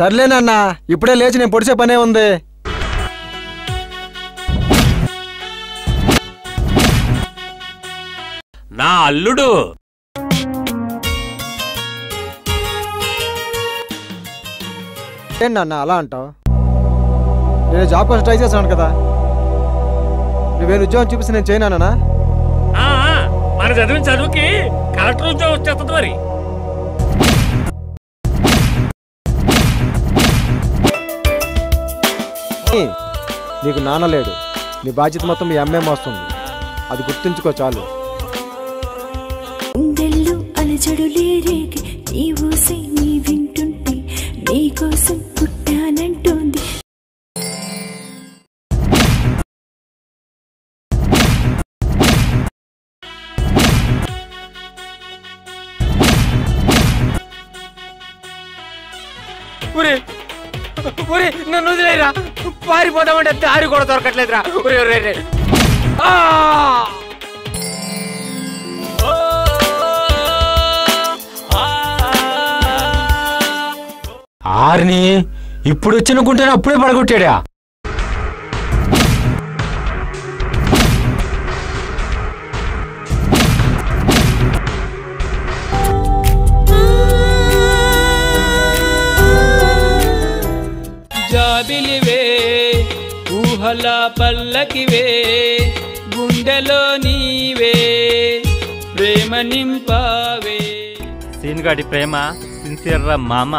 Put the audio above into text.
సర్లేనన్నా ఇప్పుడే లేచి నేను పొడిచే పనే ఉంది. నా అల్లుడు. ఏంటి అన్న అలా అంటావు? నేను జాబ్ కోసం ట్రై చేస్తున్నాను కదా. నువ్వేను ఉద్యోగం చూపిస్తే నేను చేయనానా మన చదివిన చదువుకి కలెక్టర్ ఉద్యోగం వచ్చేస్తుంది మరి. నీకు నాన్న లేడు. నీ బాధ్యత మొత్తం మీ అమ్మే మోస్తుంది. అది గుర్తుంచుకో చాలు. గుండెల్లో నీ ఊసే నీ వింటుంటే నీకోసం పుట్టానంటోంది. ఒరే ఒరే నన్ను వదిలేరా? పారిపోదామంటే దారి కూడా దొరకట్లేదురా. ఒరే ఒరే రే ఆరిని ఇప్పుడు వచ్చినకుంటేనే అప్పుడే పడగొట్టాడా? జాబిలివే ఊహల పల్లకివే గుండెలో నీవే ప్రేమ నింపావే. సీన్గాడి ప్రేమ సిన్సియర్ మామ.